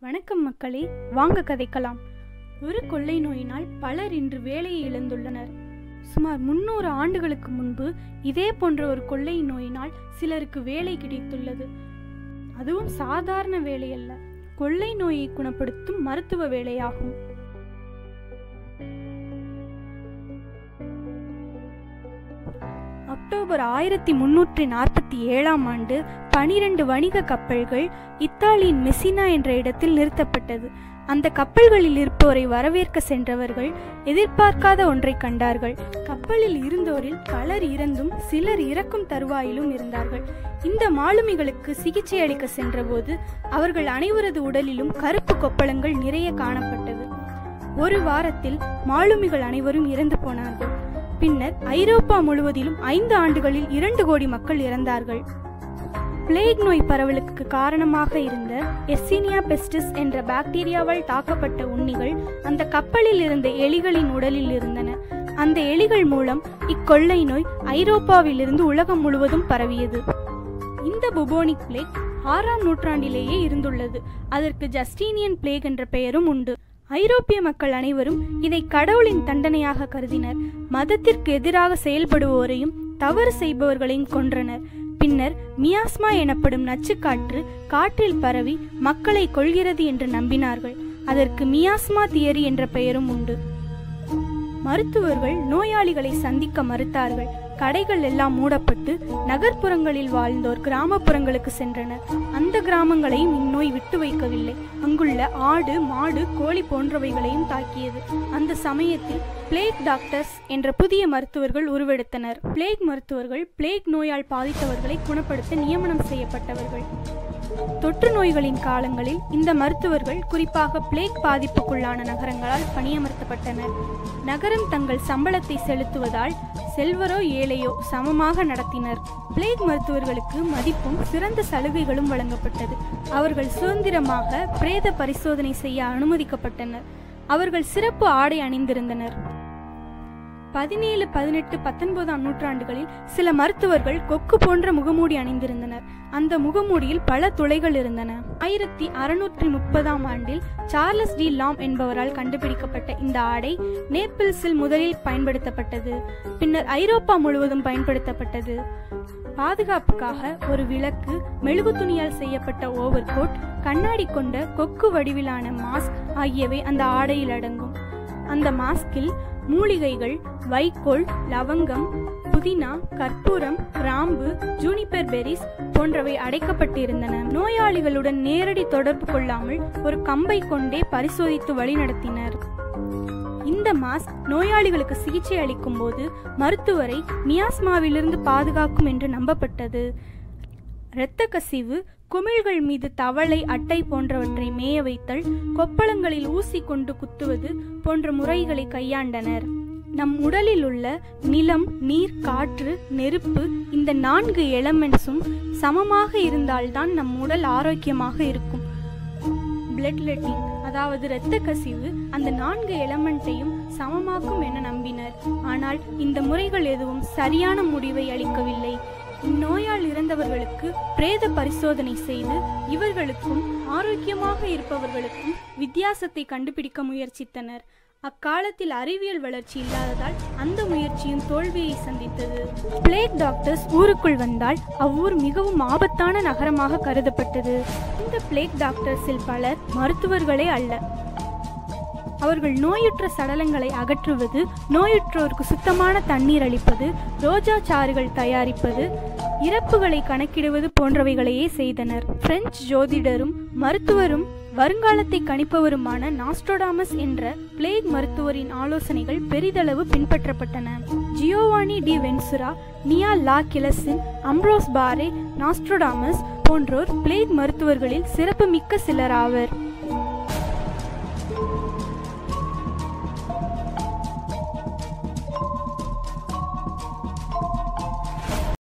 வணக்கம் மக்களே வாங்க கதைக்கலாம். ஒரு கொள்ளை நோயினால் பலர் இன்று வேலையை இழந்துள்ளனர். சுமார் முன்னூறு ஆண்டுகளுக்கு முன்பு இதே போன்ற ஒரு கொள்ளை நோயினால் சிலருக்கு வேலை கிடைத்துள்ளது. அதுவும் சாதாரண வேலை அல்ல கொள்ளை நோயை குணப்படுத்தும் மருத்துவ வேலையாகும். அக்டோபர் ஆயிரத்தி முன்னூற்றி நாற்பத்தி ஏழாம் ஆண்டு பனிரெண்டு வணிக கப்பல்கள் இத்தாலியின் மெசினா என்ற இடத்தில் நிறுத்தப்பட்டது. அந்த கப்பல்களில் இருப்போரை வரவேற்க சென்றவர்கள் எதிர்பார்க்காத ஒன்றை கண்டார்கள். கப்பலில் இருந்தோரில் பலர் இறந்தும் சிலர் இறக்கும் தருவாயிலும் இருந்தார்கள். இந்த மாலுமிகளுக்கு சிகிச்சை அளிக்க சென்றபோது அவர்கள் அனைவரது உடலிலும் கருப்பு கொப்பளங்கள் நிறைய காணப்பட்டது. ஒரு வாரத்தில் மாலுமிகள் அனைவரும் இறந்து போனார்கள். பின்னர் ஐரோப்பா முழுவதிலும் ஐந்து ஆண்டுகளில் இரண்டு கோடி மக்கள் இறந்தார்கள். பிளேக் நோய் பரவலுக்கு காரணமாக இருந்த எஸ்ஸினியா பெஸ்டிஸ் என்ற பாக்டீரியாவால் தாக்கப்பட்ட உண்ணிகள் அந்த கப்பலில் இருந்த எலிகளின் உடலில் இருந்தன. அந்த எலிகள் மூலம் இக்கொள்ளை நோய் ஐரோப்பாவிலிருந்து உலகம் முழுவதும் பரவியது. இந்த புபோனிக் பிளேக் ஆறாம் நூற்றாண்டிலேயே இருந்துள்ளது. அதற்கு ஜஸ்டீனியன் பிளேக் என்ற பெயரும் உண்டு. ஐரோப்பிய மக்கள் அனைவரும் இதை கடவுளின் தண்டனையாக கருதினர். மதத்திற்கு எதிராக செயல்படுவோரையும் தவறு செய்பவர்களையும் கொன்றனர். பின்னர் மியாஸ்மா எனப்படும் நச்சுக்காற்று காற்றில் பரவி மக்களை கொள்கிறது என்று நம்பினார்கள். அதற்கு மியாஸ்மா தியரி என்ற பெயரும் உண்டு. மருத்துவர்கள் நோயாளிகளை சந்திக்க மறுத்தார்கள். கடைகள் எல்லாம் மூடப்பட்டு நகர்ப்புறங்களில் வாழ்ந்தோர் கிராமப்புறங்களுக்கு சென்றனர். அந்த கிராமங்களையும் இந்நோய் விட்டு வைக்கவில்லை. அங்குள்ள ஆடு மாடு கோழி போன்றவைகளையும் தாக்கியது. அந்த சமயத்தில் பிளேக் டாக்டர்ஸ் என்ற புதிய மருத்துவர்கள் உருவெடுத்தனர். பிளேக் மருத்துவர்கள் பிளேக் நோயால் பாதித்தவர்களை குணப்படுத்த நியமனம் செய்யப்பட்டவர்கள். தொற்று நோய்களின் காலங்களில் இந்த மருத்துவர்கள் குறிப்பாக பிளேக் பாதிப்புக்குள்ளான நகரங்களால் பணியமர்த்தப்பட்டனர். நகரம் தங்கள் சம்பளத்தை செலுத்துவதால் செல்வரோ ஏழையோ சமமாக நடத்தினர். பிளேக் மருத்துவர்களுக்கு மதிப்பும் சிறந்த சலுகைகளும் வழங்கப்பட்டது. அவர்கள் சுதந்திரமாக பிரேத பரிசோதனை செய்ய அனுமதிக்கப்பட்டனர். அவர்கள் சிறப்பு ஆடை அணிந்திருந்தனர். பதினேழு பதினெட்டு பத்தொன்பதாம் நூற்றாண்டுகளில் சில மருத்துவர்கள் கொக்கு போன்ற முகமூடி அணிந்திருந்தனர். அந்த முகமூடியில் பல துளைகள் இருந்தன. ஆயிரத்தி அறுநூற்றி முப்பதாம் ஆண்டில் சார்லஸ் டி லாம் என்பவரால் கண்டுபிடிக்கப்பட்ட இந்த ஆடை நேப்பிள்ஸில் முதலில் பயன்படுத்தப்பட்டது. பின்னர் ஐரோப்பா முழுவதும் பயன்படுத்தப்பட்டது. பாதுகாப்புக்காக ஒரு விளக்கு மெழுகு துணியால் செய்யப்பட்ட ஓவர் கோட் கண்ணாடி கொண்ட கொக்கு வடிவிலான மாஸ்க் ஆகியவை அந்த ஆடையில் அடங்கும். அந்த மாஸ்கில் மூலிகைகள் வைக்கோல் லவங்கம் புதினா கற்பூரம் கிராம்பு ஜூனிபர் பெரிஸ் போன்றவை அடைக்கப்பட்டிருந்தன. நோயாளிகளுடன் நேரடி தொடர்பு கொள்ளாமல் ஒரு கம்பை கொண்டே பரிசோதித்து வழிநடத்தினர். இந்த மாஸ்க் நோயாளிகளுக்கு சிகிச்சை அளிக்கும் போது மருத்துவரை மியாஸ்மாவிலிருந்து பாதுகாக்கும் என்று நம்பப்பட்டது. இரத்த கசிவு குமிழ்கள் மீது தவளை அட்டை போன்றவற்றை மேய வைத்தல் கொப்பளங்களில் ஊசி கொண்டு குத்துவது போன்ற முறைகளை கையாண்டனர். நம் உடலில் உள்ள நிலம் நீர் காற்று நெருப்பு இந்த நான்கு எலமெண்ட்ஸும் சமமாக இருந்தால்தான் நம் உடல் ஆரோக்கியமாக இருக்கும். பிளட் லெட்டிங் அதாவது இரத்த கசிவு அந்த நான்கு எலமெண்ட்டையும் சமமாக்கும் என நம்பினர். ஆனால் இந்த முறைகள் எதுவும் சரியான முடிவை அளிக்கவில்லை. இந்நோயால் இறந்தவர்களுக்கு பிரேத பரிசோதனை செய்து இவர்களுக்கும் ஆரோக்கியமாக இருப்பவர்களுக்கும் வித்தியாசத்தை கண்டுபிடிக்க முயற்சித்தனர். அக்காலத்தில் அறிவியல் வளர்ச்சி இல்லாததால் அந்த முயற்சியும் தோல்வியை சந்தித்தது. பிளேக் டாக்டர்ஸ் ஊருக்குள் வந்தால் அவ்வூர் மிகவும் ஆபத்தான நகரமாக கருதப்பட்டது. இந்த பிளேக் டாக்டர்ஸில் பலர் மருத்துவர்களே அல்ல. அவர்கள் நோயுற்ற சடலங்களை அகற்றுவது நோயுற்றோருக்கு சுத்தமான தண்ணீர் அளிப்பது ரோஜா சாறுகள் தயாரிப்பது இறப்புகளை கணக்கிடுவது போன்றவைகளையே செய்தனர். பிரெஞ்சு ஜோதிடரும் மருத்துவரும் வருங்காலத்தை கணிப்பவருமான நாஸ்ட்ரோடாமஸ் என்ற பிளேக் மருத்துவரின் ஆலோசனைகள் பெரிதளவு பின்பற்றப்பட்டன. ஜியோவானி டி வென்சுரா நியா லா கிலசின் அம்ப்ரோஸ் பாரே நாஸ்ட்ரோடாமஸ் போன்றோர் பிளேக் மருத்துவர்களில் சிறப்புமிக்க சிலர் ஆவர்